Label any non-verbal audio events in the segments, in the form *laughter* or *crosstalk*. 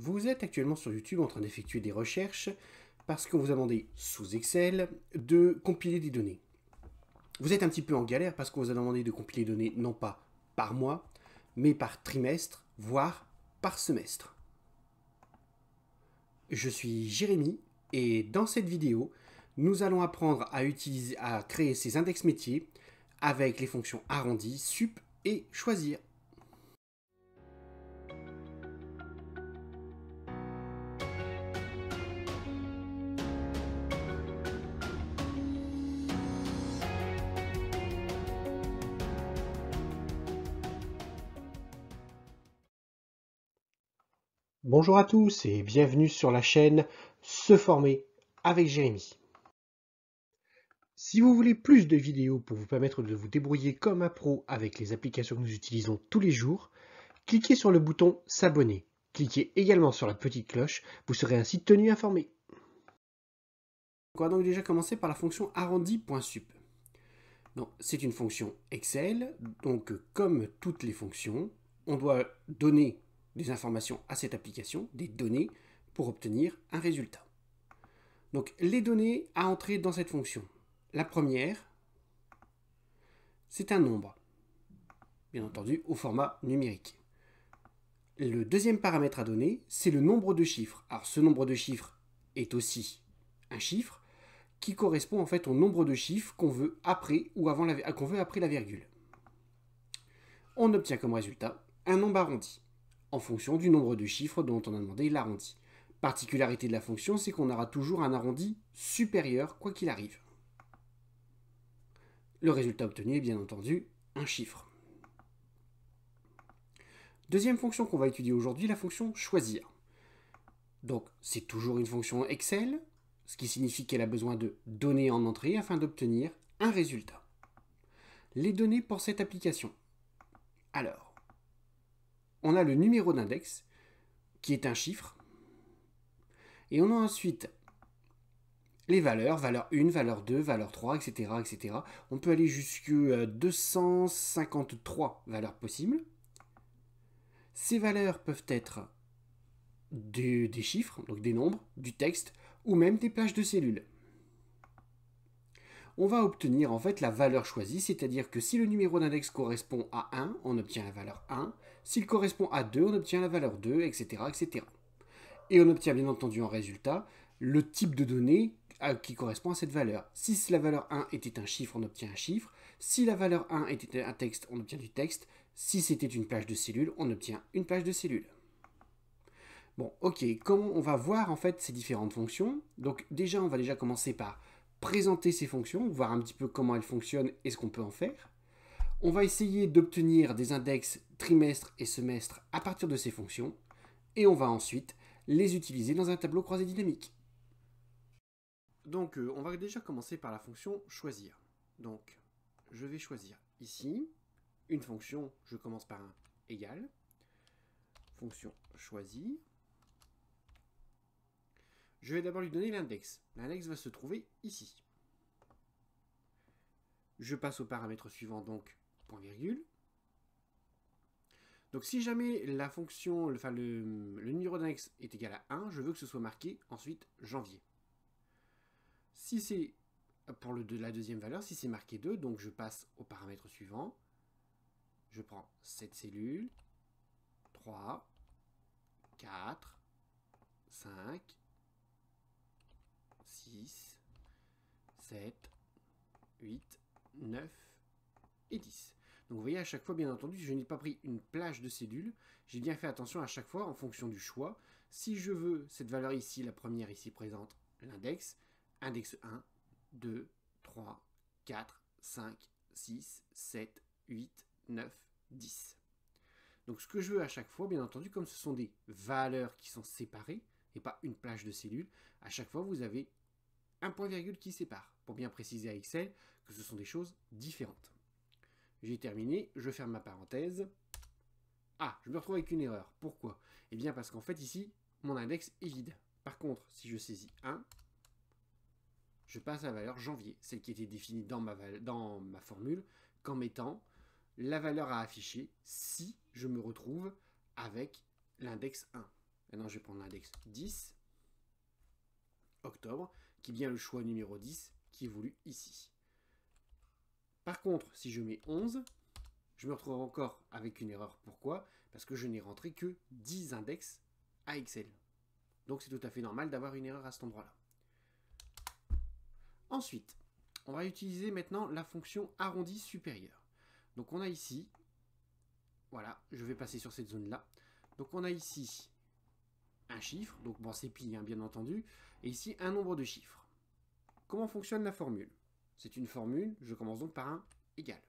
Vous êtes actuellement sur YouTube en train d'effectuer des recherches parce qu'on vous a demandé sous Excel de compiler des données. Vous êtes un petit peu en galère parce qu'on vous a demandé de compiler des données non pas par mois, mais par trimestre, voire par semestre. Je suis Jérémy et dans cette vidéo, nous allons apprendre à, utiliser, à créer ces index métiers avec les fonctions arrondi, sup et choisir. Bonjour à tous et bienvenue sur la chaîne Se former avec Jérémy. Si vous voulez plus de vidéos pour vous permettre de vous débrouiller comme un pro avec les applications que nous utilisons tous les jours, cliquez sur le bouton s'abonner. Cliquez également sur la petite cloche, vous serez ainsi tenu informé. On va donc déjà commencer par la fonction arrondi.sup. C'est une fonction Excel, donc comme toutes les fonctions, on doit donner des informations à cette application, des données, pour obtenir un résultat. Donc les données à entrer dans cette fonction. La première, c'est un nombre, bien entendu au format numérique. Le deuxième paramètre à donner, c'est le nombre de chiffres. Alors ce nombre de chiffres est aussi un chiffre qui correspond en fait au nombre de chiffres qu'on veut après ou avant qu'on veut après la virgule. On obtient comme résultat un nombre arrondi en fonction du nombre de chiffres dont on a demandé l'arrondi. Particularité de la fonction, c'est qu'on aura toujours un arrondi supérieur quoi qu'il arrive. Le résultat obtenu est bien entendu un chiffre. Deuxième fonction qu'on va étudier aujourd'hui, la fonction choisir. Donc c'est toujours une fonction Excel, ce qui signifie qu'elle a besoin de données en entrée afin d'obtenir un résultat. Les données pour cette application. Alors, on a le numéro d'index, qui est un chiffre, et on a ensuite les valeurs, valeur 1, valeur 2, valeur 3, etc. etc. On peut aller jusqu'à 253 valeurs possibles. Ces valeurs peuvent être des chiffres, donc des nombres, du texte, ou même des plages de cellules on va obtenir en fait la valeur choisie, c'est-à-dire que si le numéro d'index correspond à 1, on obtient la valeur 1, s'il correspond à 2, on obtient la valeur 2, etc., etc. Et on obtient bien entendu en résultat le type de données qui correspond à cette valeur. Si la valeur 1 était un chiffre, on obtient un chiffre. Si la valeur 1 était un texte, on obtient du texte. Si c'était une plage de cellules, on obtient une plage de cellules. Bon, ok, comment on va voir en fait ces différentes fonctions? Donc déjà, on va déjà commencer par présenter ces fonctions, voir un petit peu comment elles fonctionnent et ce qu'on peut en faire. On va essayer d'obtenir des index trimestre et semestre à partir de ces fonctions. Et on va ensuite les utiliser dans un tableau croisé dynamique. Donc euh, on va déjà commencer par la fonction choisir. Donc je vais choisir ici une fonction, je commence par un égal, fonction choisir. Je vais d'abord lui donner l'index. L'index va se trouver ici. Je passe au paramètre suivant, donc point virgule. Donc si jamais la fonction, enfin le, numéro d'index est égal à 1, je veux que ce soit marqué ensuite janvier. Si c'est pour la deuxième valeur, si c'est marqué 2, donc je passe au paramètre suivant. Je prends cette cellule, 3, 4, 5, 6, 7, 8, 9 et 10. Donc vous voyez à chaque fois, bien entendu, je n'ai pas pris une plage de cellules. J'ai bien fait attention à chaque fois en fonction du choix. Si je veux cette valeur ici, la première ici présente, l'index, index 1, 2, 3, 4, 5, 6, 7, 8, 9, 10. Donc ce que je veux à chaque fois, bien entendu, comme ce sont des valeurs qui sont séparées, et pas une plage de cellules, à chaque fois vous avez un point virgule qui sépare, pour bien préciser à Excel que ce sont des choses différentes. J'ai terminé, je ferme ma parenthèse. Ah, je me retrouve avec une erreur. Pourquoi? Eh bien parce qu'en fait ici, mon index est vide. Par contre, si je saisis 1, je passe à la valeur janvier, celle qui était définie dans ma, dans ma formule, qu'en mettant la valeur à afficher si je me retrouve avec l'index 1. Maintenant, je vais prendre l'index 10, octobre, qui est bien le choix numéro 10 qui est voulu ici. Par contre, si je mets 11, je me retrouve encore avec une erreur. Pourquoi? Parce que je n'ai rentré que 10 index à Excel. Donc c'est tout à fait normal d'avoir une erreur à cet endroit-là. Ensuite, on va utiliser maintenant la fonction arrondi supérieur. Donc on a ici, voilà, je vais passer sur cette zone-là. Donc on a ici un chiffre, donc bon c'est pi hein, bien entendu, et ici un nombre de chiffres. Comment fonctionne la formule? C'est une formule, je commence donc par un égal.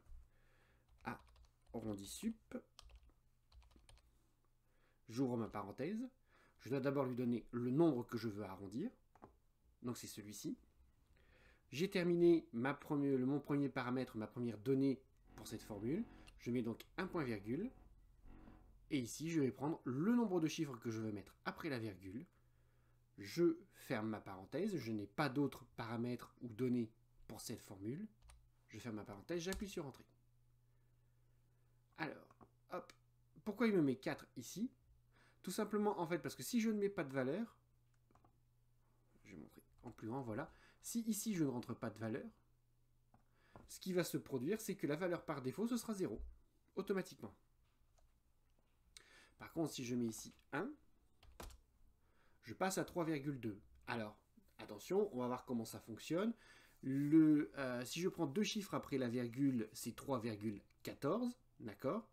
A arrondi sup, j'ouvre ma parenthèse, je dois d'abord lui donner le nombre que je veux arrondir, donc c'est celui-ci. J'ai terminé mon premier paramètre, ma première donnée pour cette formule. Je mets donc un point virgule. Et ici, je vais prendre le nombre de chiffres que je veux mettre après la virgule. Je ferme ma parenthèse. Je n'ai pas d'autres paramètres ou données pour cette formule. Je ferme ma parenthèse, j'appuie sur Entrée. Alors, hop. Pourquoi il me met 4 ici? Tout simplement, en fait, parce que si je ne mets pas de valeur, je vais montrer en plus grand, voilà. Si ici je ne rentre pas de valeur, ce qui va se produire, c'est que la valeur par défaut, ce sera 0, automatiquement. Par contre, si je mets ici 1, je passe à 3,2. Alors, attention, on va voir comment ça fonctionne. Euh, si je prends deux chiffres après la virgule, c'est 3,14, d'accord?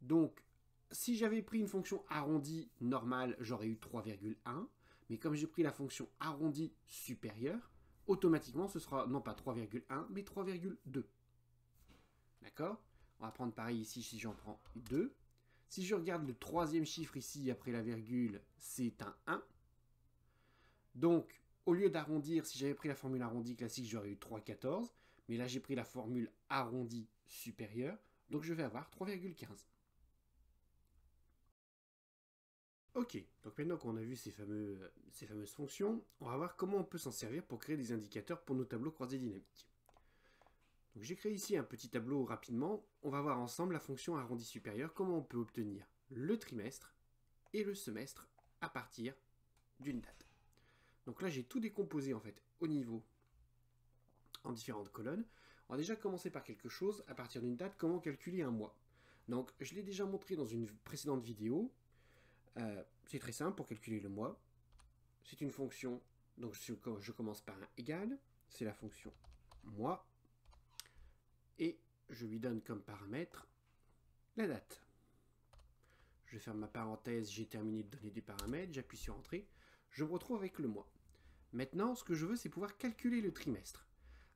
Donc, si j'avais pris une fonction arrondie normale, j'aurais eu 3,1. Mais comme j'ai pris la fonction arrondie supérieure, automatiquement, ce sera non pas 3,1, mais 3,2. D'accord? On va prendre pareil ici si j'en prends 2. Si je regarde le troisième chiffre ici après la virgule, c'est un 1. Donc, au lieu d'arrondir, si j'avais pris la formule arrondie classique, j'aurais eu 3,14. Mais là, j'ai pris la formule arrondie supérieure. Donc, je vais avoir 3,15. Ok, donc maintenant qu'on a vu ces, ces fameuses fonctions, on va voir comment on peut s'en servir pour créer des indicateurs pour nos tableaux croisés dynamiques. J'ai créé ici un petit tableau rapidement. On va voir ensemble la fonction arrondi supérieur, comment on peut obtenir le trimestre et le semestre à partir d'une date. Donc là j'ai tout décomposé en fait au niveau en différentes colonnes. On va déjà commencer par quelque chose à partir d'une date, comment calculer un mois? Donc je l'ai déjà montré dans une précédente vidéo, euh, c'est très simple pour calculer le mois. C'est une fonction, donc je, commence par un égal, c'est la fonction mois, et je lui donne comme paramètre la date. Je ferme ma parenthèse, j'ai terminé de donner des paramètres, j'appuie sur Entrée, je me retrouve avec le mois. Maintenant, ce que je veux, c'est pouvoir calculer le trimestre.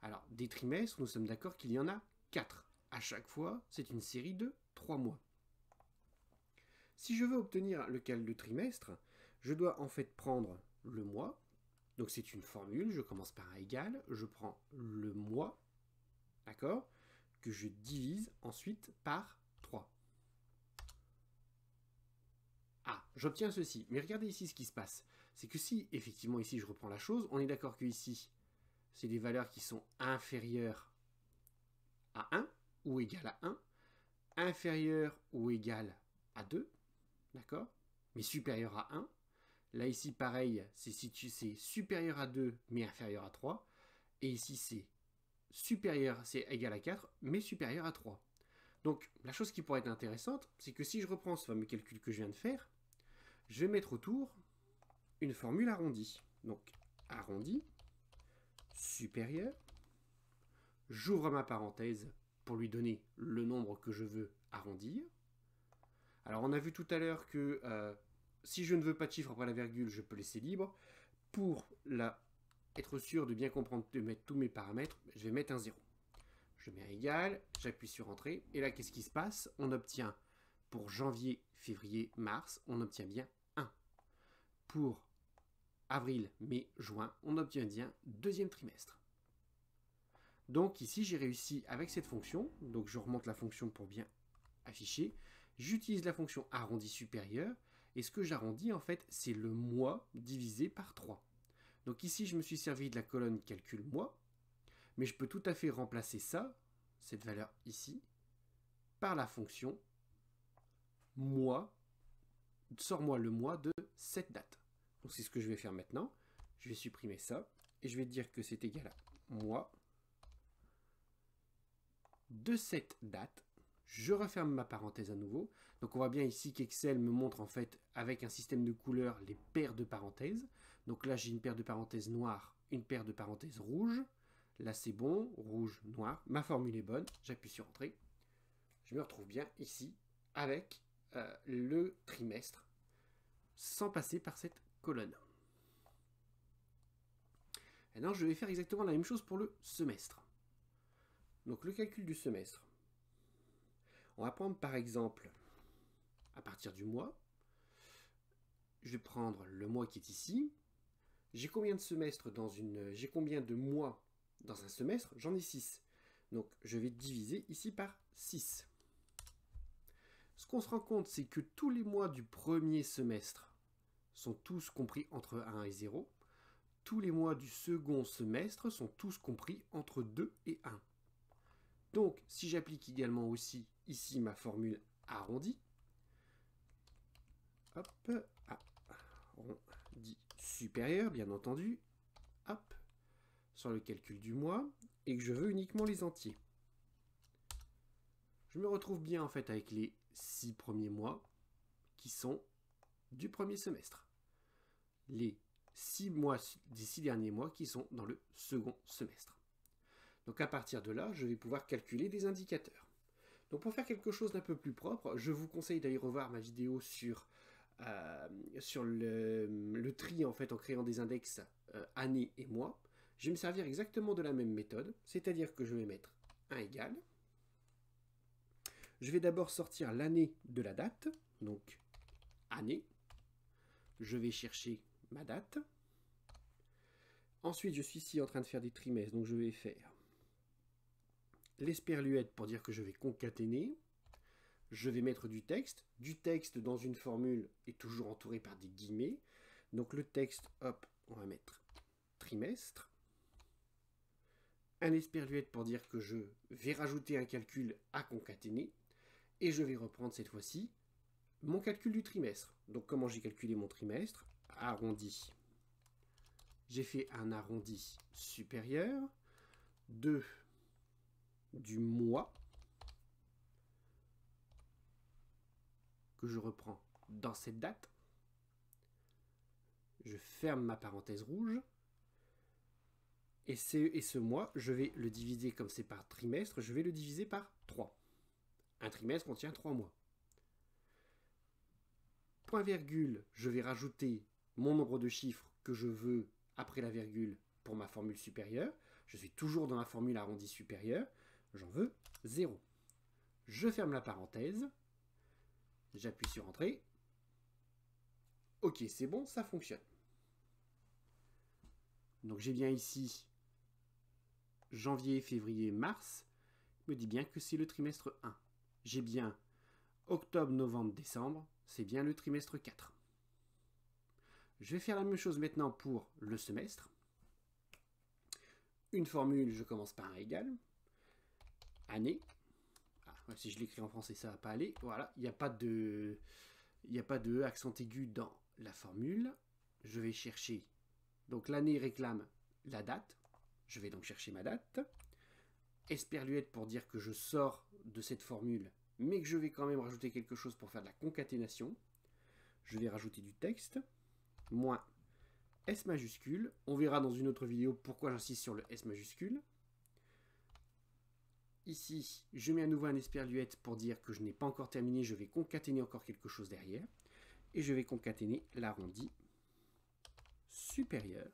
Alors, des trimestres, nous sommes d'accord qu'il y en a 4. À chaque fois, c'est une série de 3 mois. Si je veux obtenir le cal de trimestre, je dois en fait prendre le mois. Donc c'est une formule, je commence par un égal, je prends le mois, d'accord, que je divise ensuite par 3. Ah, j'obtiens ceci. Mais regardez ici ce qui se passe. C'est que si, effectivement, ici je reprends la chose, on est d'accord que ici, c'est des valeurs qui sont inférieures à 1 ou égales à 1, inférieures ou égales à 2, d'accord Mais supérieur à 1. Là, ici, pareil, c'est supérieur à 2, mais inférieur à 3. Et ici, c'est supérieur, c'est égal à 4, mais supérieur à 3. Donc, la chose qui pourrait être intéressante, c'est que si je reprends ce fameux calcul que je viens de faire, je vais mettre autour une formule arrondie. Donc, arrondi, supérieur, j'ouvre ma parenthèse pour lui donner le nombre que je veux arrondir, alors on a vu tout à l'heure que euh, si je ne veux pas de chiffre après la virgule, je peux laisser libre. Pour être sûr de bien comprendre, de mettre tous mes paramètres, je vais mettre un 0. Je mets un égal, j'appuie sur Entrée, et là qu'est-ce qui se passe? On obtient pour janvier, février, mars, on obtient bien 1. Pour avril, mai, juin, on obtient bien deuxième trimestre. Donc ici j'ai réussi avec cette fonction, donc je remonte la fonction pour bien afficher, j'utilise la fonction arrondi supérieur, et ce que j'arrondis en fait, c'est le mois divisé par 3. Donc ici, je me suis servi de la colonne calcul mois, mais je peux tout à fait remplacer ça, cette valeur ici, par la fonction mois sors-moi le mois de cette date. Donc c'est ce que je vais faire maintenant. Je vais supprimer ça et je vais dire que c'est égal à mois de cette date. Je referme ma parenthèse à nouveau. Donc on voit bien ici qu'Excel me montre en fait avec un système de couleurs les paires de parenthèses. Donc là j'ai une paire de parenthèses noires, une paire de parenthèses rouges. Là c'est bon, rouge, noir. Ma formule est bonne. J'appuie sur Entrée. Je me retrouve bien ici avec euh, le trimestre sans passer par cette colonne. Maintenant, je vais faire exactement la même chose pour le semestre. Donc, le calcul du semestre. On va prendre par exemple, à partir du mois, je vais prendre le mois qui est ici. J'ai combien de semestres dans une. J'ai combien de mois dans un semestre? J'en ai 6. Donc, je vais diviser ici par 6. Ce qu'on se rend compte, c'est que tous les mois du premier semestre sont tous compris entre 1 et 0. Tous les mois du second semestre sont tous compris entre 2 et 1. Donc, si j'applique également aussi ici ma formule arrondie, hop, arrondi bien entendu, hop, sur le calcul du mois, et que je veux uniquement les entiers. Je me retrouve bien en fait avec les six premiers mois qui sont du premier semestre. Les six mois des six derniers mois qui sont dans le second semestre. Donc à partir de là, je vais pouvoir calculer des indicateurs. Donc pour faire quelque chose d'un peu plus propre, je vous conseille d'aller revoir ma vidéo sur, euh, sur le, tri en fait en créant des index euh, année et mois. Je vais me servir exactement de la même méthode, c'est-à-dire que je vais mettre un égal, je vais d'abord sortir l'année de la date, donc année. Je vais chercher ma date. Ensuite, je suis ici en train de faire des trimestres, donc je vais faire l'esperluette pour dire que je vais concaténer. Je vais mettre du texte. Du texte dans une formule est toujours entouré par des guillemets. Donc le texte, hop, on va mettre trimestre. Un esperluette pour dire que je vais rajouter un calcul à concaténer. Et je vais reprendre cette fois-ci mon calcul du trimestre. Donc comment j'ai calculé mon trimestre? Arrondi. J'ai fait un arrondi supérieur. 2 du mois je reprends dans cette date. Je ferme ma parenthèse rouge. Et, et ce mois, je vais le diviser comme c'est par trimestre, je vais le diviser par 3. Un trimestre contient trois mois. Point virgule, je vais rajouter mon nombre de chiffres que je veux après la virgule pour ma formule supérieure. Je suis toujours dans ma formule arrondie supérieure. J'en veux 0. Je ferme la parenthèse. J'appuie sur Entrée. Ok, c'est bon, ça fonctionne. Donc j'ai bien ici janvier, février, mars. me dit bien que c'est le trimestre 1 j'ai bien octobre, novembre, décembre, c'est bien le trimestre 4. Je vais faire la même chose maintenant pour le semestre. Une formule, je commence par un égal. Année. Si je l'écris en français, ça va pas aller. Voilà, il n'y a pas de il n'y a pas de accent aigu dans la formule. Je vais chercher. Donc l'année réclame la date. Je vais donc chercher ma date. Esperluette pour dire que je sors de cette formule, mais que je vais quand même rajouter quelque chose pour faire de la concaténation. Je vais rajouter du texte, moins S majuscule. On verra dans une autre vidéo pourquoi j'insiste sur le S majuscule. Ici, je mets à nouveau un esperluette pour dire que je n'ai pas encore terminé, je vais concaténer encore quelque chose derrière. Et je vais concaténer l'arrondi supérieur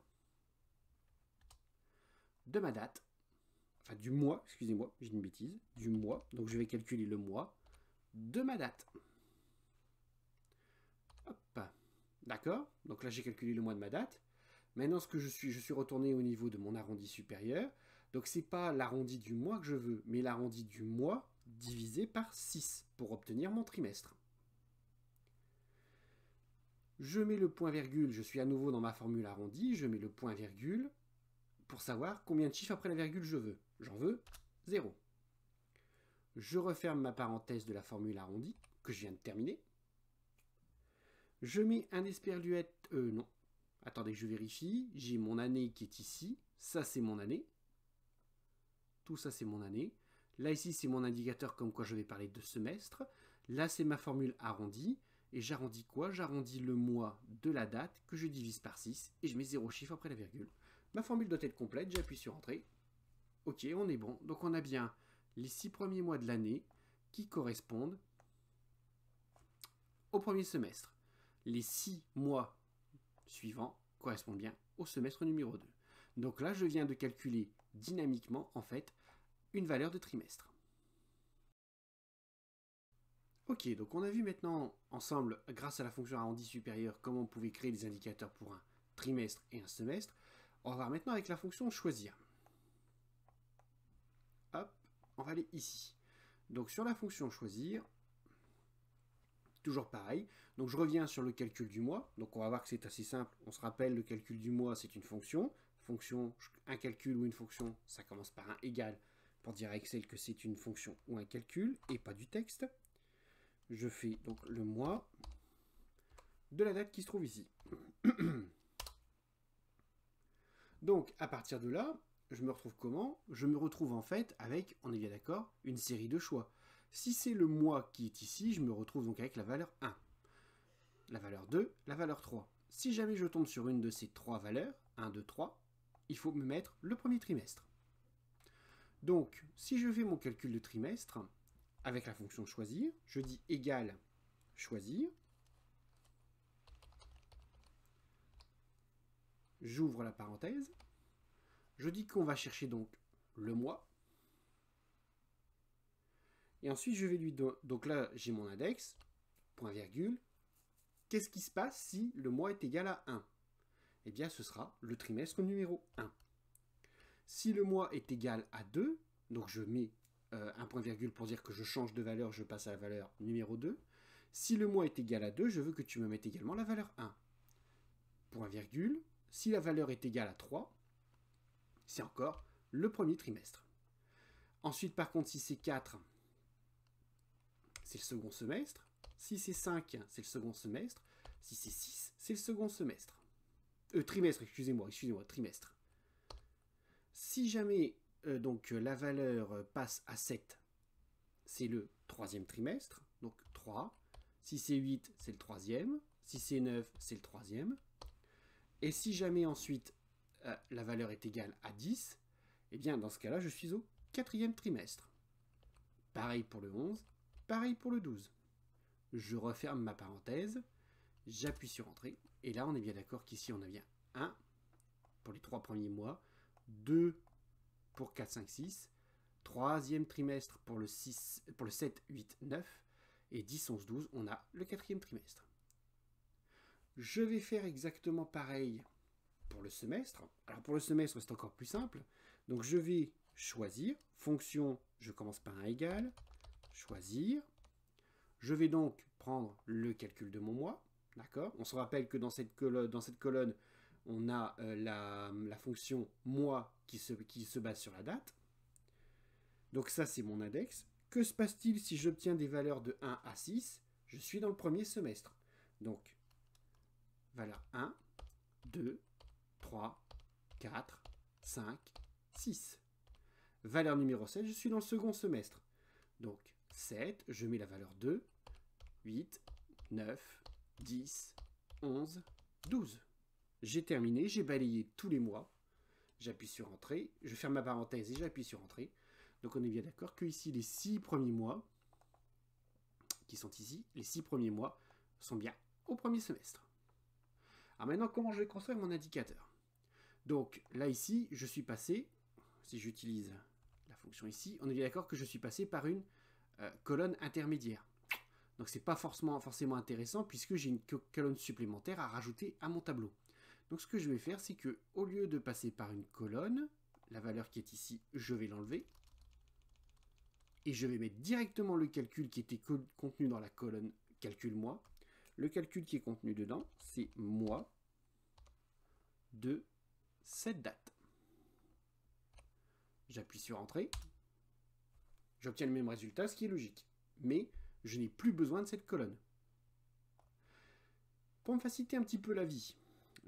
de ma date du mois, excusez-moi, j'ai une bêtise, du mois, donc je vais calculer le mois de ma date. Hop, d'accord, donc là j'ai calculé le mois de ma date. Maintenant, ce que je suis, je suis retourné au niveau de mon arrondi supérieur. Donc c'est pas l'arrondi du mois que je veux, mais l'arrondi du mois divisé par 6 pour obtenir mon trimestre. Je mets le point virgule, je suis à nouveau dans ma formule arrondie, je mets le point virgule pour savoir combien de chiffres après la virgule je veux. J'en veux 0. Je referme ma parenthèse de la formule arrondie que je viens de terminer. Je mets un esperluette... Euh, non. Attendez, je vérifie. J'ai mon année qui est ici. Ça, c'est mon année. Tout ça, c'est mon année. Là, ici, c'est mon indicateur comme quoi je vais parler de semestre. Là, c'est ma formule arrondie. Et j'arrondis quoi? J'arrondis le mois de la date que je divise par 6 et je mets 0 chiffre après la virgule. Ma formule doit être complète, j'appuie sur Entrée. Ok, on est bon. Donc on a bien les 6 premiers mois de l'année qui correspondent au premier semestre. Les 6 mois suivants correspondent bien au semestre numéro 2. Donc là, je viens de calculer dynamiquement, en fait, une valeur de trimestre. Ok, donc on a vu maintenant ensemble, grâce à la fonction arrondi supérieure, comment on pouvait créer des indicateurs pour un trimestre et un semestre. On va voir maintenant avec la fonction choisir. Hop, on va aller ici. Donc sur la fonction choisir, toujours pareil. Donc je reviens sur le calcul du mois. Donc on va voir que c'est assez simple. On se rappelle, le calcul du mois, c'est une fonction. Fonction, un calcul ou une fonction, ça commence par un égal pour dire à Excel que c'est une fonction ou un calcul et pas du texte je fais donc le mois de la date qui se trouve ici. *clears throat* donc, à partir de là, je me retrouve comment? Je me retrouve en fait avec, on est bien d'accord, une série de choix. Si c'est le mois qui est ici, je me retrouve donc avec la valeur 1, la valeur 2, la valeur 3. Si jamais je tombe sur une de ces trois valeurs, 1, 2, 3, il faut me mettre le premier trimestre. Donc, si je fais mon calcul de trimestre, avec la fonction choisir, je dis égal choisir. J'ouvre la parenthèse. Je dis qu'on va chercher donc le mois. Et ensuite, je vais lui donner... Donc là, j'ai mon index, point virgule. Qu'est-ce qui se passe si le mois est égal à 1 Eh bien, ce sera le trimestre numéro 1. Si le mois est égal à 2, donc je mets euh, un point virgule pour dire que je change de valeur, je passe à la valeur numéro 2. Si le mois est égal à 2, je veux que tu me mettes également la valeur 1. Point virgule. Si la valeur est égale à 3, c'est encore le premier trimestre. Ensuite, par contre, si c'est 4, c'est le second semestre. Si c'est 5, c'est le second semestre. Si c'est 6, c'est le second semestre. Euh, trimestre, excusez-moi, excusez-moi, trimestre. Si jamais euh, donc euh, la valeur euh, passe à 7, c'est le troisième trimestre, donc 3. Si c'est 8, c'est le troisième. Si c'est 9, c'est le troisième. Et si jamais ensuite la valeur est égale à 10, eh bien dans ce cas-là, je suis au quatrième trimestre. Pareil pour le 11, pareil pour le 12. Je referme ma parenthèse, j'appuie sur Entrée, et là on est bien d'accord qu'ici on a bien 1 pour les trois premiers mois, 2 pour 4, 5, 6. Troisième trimestre pour le, 6, pour le 7, 8, 9. Et 10, 11, 12, on a le quatrième trimestre. Je vais faire exactement pareil pour le semestre. Alors pour le semestre, c'est encore plus simple. Donc je vais choisir, fonction, je commence par un égal, choisir. Je vais donc prendre le calcul de mon mois, d'accord? On se rappelle que dans cette colonne on a euh, la, fonction mois qui se, qui se base sur la date. Donc ça, c'est mon index. Que se passe-t-il si j'obtiens des valeurs de 1 à 6 Je suis dans le premier semestre. Donc, valeur 1, 2, 3, 4, 5, 6. Valeur numéro 7, je suis dans le second semestre. Donc, 7, je mets la valeur 2, 8, 9, 10, 11, 12. J'ai terminé, j'ai balayé tous les mois. J'appuie sur Entrée, je ferme ma parenthèse et j'appuie sur Entrée. Donc on est bien d'accord que ici, les six premiers mois, qui sont ici, les six premiers mois, sont bien au premier semestre. Alors maintenant, comment je vais construire mon indicateur? Donc là, ici, je suis passé, si j'utilise la fonction ici, on est bien d'accord que je suis passé par une euh, colonne intermédiaire. Donc c'est pas forcément, forcément intéressant puisque j'ai une colonne supplémentaire à rajouter à mon tableau. Donc ce que je vais faire, c'est que au lieu de passer par une colonne, la valeur qui est ici, je vais l'enlever. Et je vais mettre directement le calcul qui était contenu dans la colonne calcul mois. Le calcul qui est contenu dedans, c'est mois de cette date. J'appuie sur Entrée. J'obtiens le même résultat, ce qui est logique. Mais je n'ai plus besoin de cette colonne. Pour me faciliter un petit peu la vie,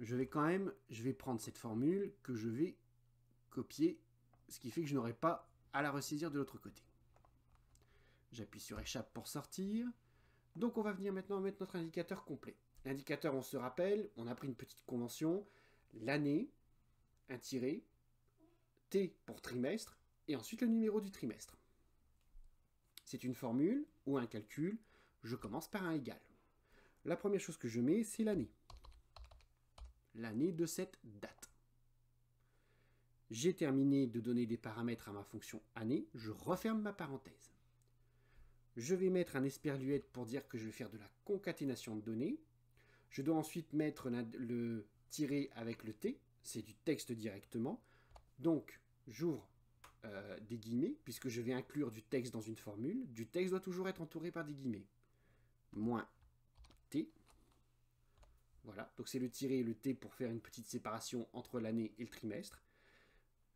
je vais quand même, je vais prendre cette formule que je vais copier, ce qui fait que je n'aurai pas à la ressaisir de l'autre côté. J'appuie sur échappe pour sortir. Donc on va venir maintenant mettre notre indicateur complet. L'indicateur, on se rappelle, on a pris une petite convention, l'année, un tiré, T pour trimestre, et ensuite le numéro du trimestre. C'est une formule ou un calcul, je commence par un égal. La première chose que je mets, c'est l'année. L'année de cette date. J'ai terminé de donner des paramètres à ma fonction année, je referme ma parenthèse. Je vais mettre un esperluette pour dire que je vais faire de la concaténation de données. Je dois ensuite mettre le tiret avec le T, c'est du texte directement. Donc, j'ouvre euh, des guillemets, puisque je vais inclure du texte dans une formule. Du texte doit toujours être entouré par des guillemets. Moins T. Voilà, donc c'est le tiret et le T pour faire une petite séparation entre l'année et le trimestre.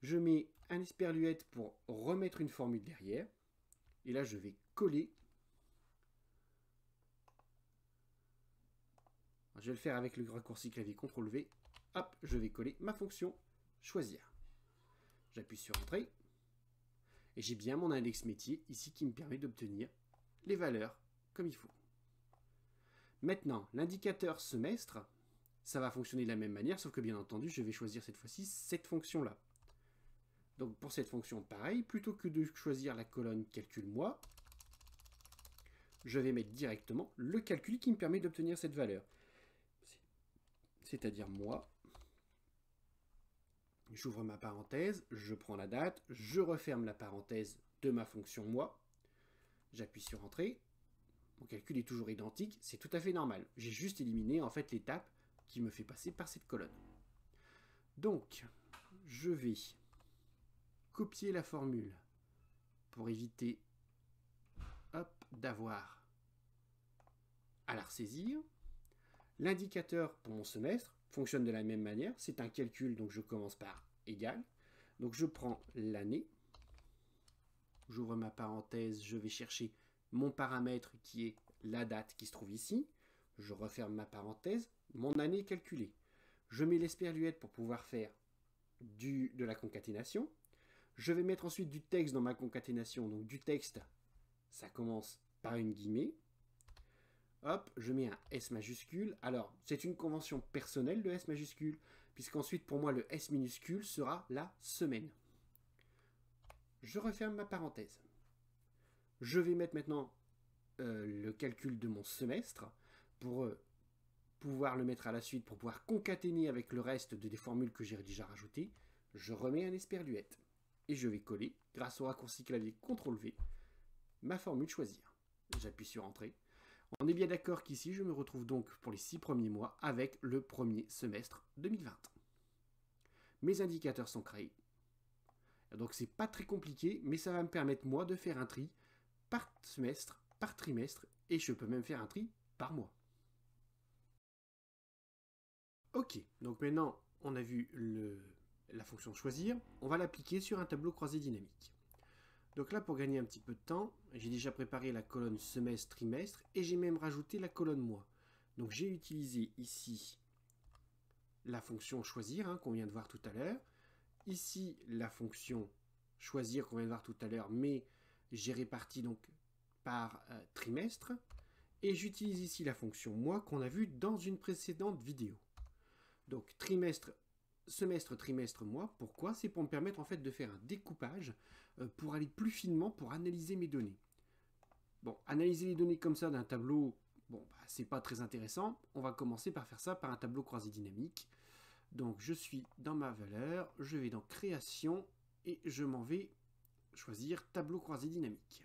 Je mets un esperluette pour remettre une formule derrière. Et là, je vais coller. Je vais le faire avec le raccourci clavier CTRL V. Hop, je vais coller ma fonction choisir. J'appuie sur Entrée. Et j'ai bien mon index métier ici qui me permet d'obtenir les valeurs comme il faut. Maintenant, l'indicateur semestre, ça va fonctionner de la même manière, sauf que bien entendu, je vais choisir cette fois-ci cette fonction-là. Donc pour cette fonction, pareil, plutôt que de choisir la colonne calcul mois, je vais mettre directement le calcul qui me permet d'obtenir cette valeur. C'est-à-dire mois. J'ouvre ma parenthèse, je prends la date, je referme la parenthèse de ma fonction mois. J'appuie sur Entrée. Mon calcul est toujours identique, c'est tout à fait normal. J'ai juste éliminé en fait l'étape qui me fait passer par cette colonne. Donc, je vais copier la formule pour éviter d'avoir à la ressaisir. L'indicateur pour mon semestre fonctionne de la même manière. C'est un calcul, donc je commence par égal. Donc je prends l'année. J'ouvre ma parenthèse, je vais chercher mon paramètre qui est la date qui se trouve ici. Je referme ma parenthèse, mon année calculée. Je mets l'esperluette pour pouvoir faire du, de la concaténation. Je vais mettre ensuite du texte dans ma concaténation. Donc du texte, ça commence par une guillemets. Hop, je mets un S majuscule. Alors, c'est une convention personnelle, le S majuscule, puisqu'ensuite, pour moi, le S minuscule sera la semaine. Je referme ma parenthèse. Je vais mettre maintenant euh, le calcul de mon semestre pour euh, pouvoir le mettre à la suite, pour pouvoir concaténer avec le reste de des formules que j'ai déjà rajoutées. Je remets un esperluette et je vais coller, grâce au raccourci clavier CTRL V, ma formule choisir. J'appuie sur Entrée. On est bien d'accord qu'ici, je me retrouve donc pour les six premiers mois avec le premier semestre 2020. Mes indicateurs sont créés. Donc c'est pas très compliqué, mais ça va me permettre moi de faire un tri par semestre, par trimestre, et je peux même faire un tri par mois. Ok, donc maintenant on a vu la fonction choisir, on va l'appliquer sur un tableau croisé dynamique. Donc là, pour gagner un petit peu de temps, j'ai déjà préparé la colonne semestre-trimestre et j'ai même rajouté la colonne mois. Donc j'ai utilisé ici la fonction choisir hein, qu'on vient de voir tout à l'heure. Ici, la fonction choisir qu'on vient de voir tout à l'heure, mais j'ai réparti donc par euh, trimestre. Et j'utilise ici la fonction mois qu'on a vue dans une précédente vidéo. Donc trimestre semestre, trimestre, mois. Pourquoi? C'est pour me permettre en fait de faire un découpage euh, pour aller plus finement pour analyser mes données. Bon, analyser les données comme ça d'un tableau, bon, bah, c'est pas très intéressant. On va commencer par faire ça par un tableau croisé dynamique. Donc je suis dans ma valeur, je vais dans création et je m'en vais choisir tableau croisé dynamique.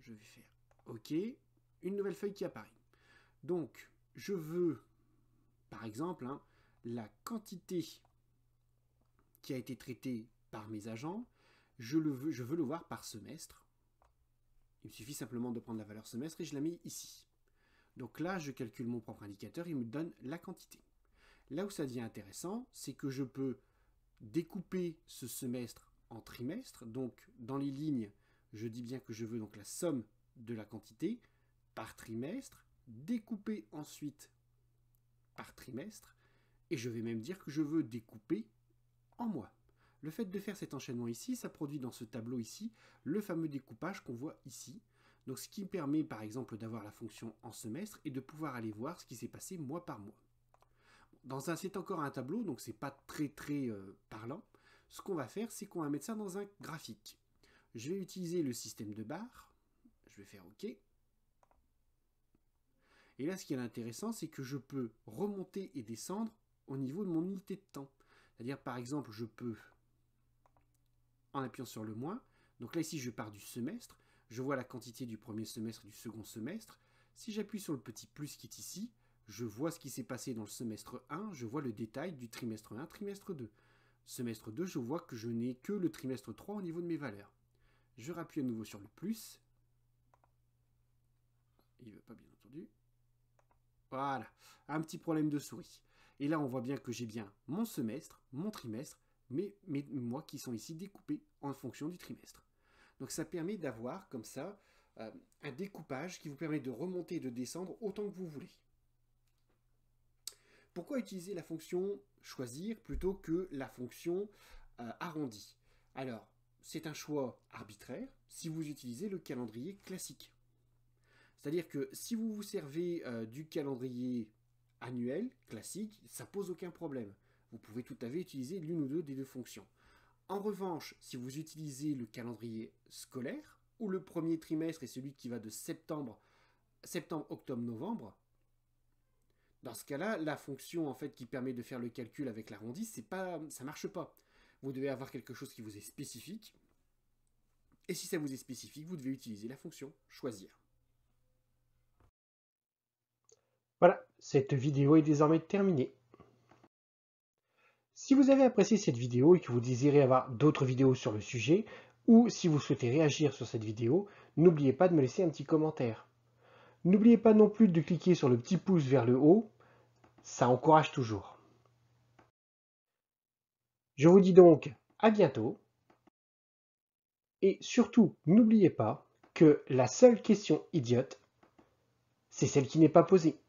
Je vais faire OK, une nouvelle feuille qui apparaît. Donc je veux, par exemple, hein, la quantité qui a été traitée par mes agents, je, veux, je veux le voir par semestre. Il me suffit simplement de prendre la valeur semestre et je la mets ici. Donc là, je calcule mon propre indicateur, il me donne la quantité. Là où ça devient intéressant, c'est que je peux découper ce semestre en trimestres. Donc dans les lignes, je dis bien que je veux donc la somme de la quantité par trimestre découper ensuite par trimestre, et je vais même dire que je veux découper en mois. Le fait de faire cet enchaînement ici, ça produit dans ce tableau ici le fameux découpage qu'on voit ici. Donc ce qui permet par exemple d'avoir la fonction en semestre et de pouvoir aller voir ce qui s'est passé mois par mois. Dans un, c'est encore un tableau, donc c'est pas très très euh, parlant. Ce qu'on va faire, c'est qu'on va mettre ça dans un graphique. Je vais utiliser le système de barres. Je vais faire OK. Et là, ce qui est intéressant, c'est que je peux remonter et descendre au niveau de mon unité de temps. C'est-à-dire, par exemple, je peux, en appuyant sur le moins, donc là, ici, je pars du semestre, je vois la quantité du premier semestre et du second semestre. Si j'appuie sur le petit plus qui est ici, je vois ce qui s'est passé dans le semestre 1, je vois le détail du trimestre 1, trimestre 2. Semestre 2, je vois que je n'ai que le trimestre 3 au niveau de mes valeurs. Je rappuie à nouveau sur le plus. Il ne veut pas bien entendu. Voilà, un petit problème de souris. Et là, on voit bien que j'ai bien mon semestre, mon trimestre, mais mes mois qui sont ici découpés en fonction du trimestre. Donc ça permet d'avoir comme ça euh, un découpage qui vous permet de remonter et de descendre autant que vous voulez. Pourquoi utiliser la fonction choisir plutôt que la fonction euh, arrondi? Alors, c'est un choix arbitraire si vous utilisez le calendrier classique. C'est-à-dire que si vous vous servez euh, du calendrier annuel, classique, ça pose aucun problème. Vous pouvez tout à fait utiliser l'une ou deux des deux fonctions. En revanche, si vous utilisez le calendrier scolaire, où le premier trimestre est celui qui va de septembre, septembre, octobre, novembre, dans ce cas-là, la fonction en fait qui permet de faire le calcul avec l'arrondi, c'est pas, ça marche pas. Vous devez avoir quelque chose qui vous est spécifique. Et si ça vous est spécifique, vous devez utiliser la fonction choisir. Voilà, cette vidéo est désormais terminée. Si vous avez apprécié cette vidéo et que vous désirez avoir d'autres vidéos sur le sujet, ou si vous souhaitez réagir sur cette vidéo, n'oubliez pas de me laisser un petit commentaire. N'oubliez pas non plus de cliquer sur le petit pouce vers le haut, ça encourage toujours. Je vous dis donc à bientôt, et surtout n'oubliez pas que la seule question idiote, c'est celle qui n'est pas posée.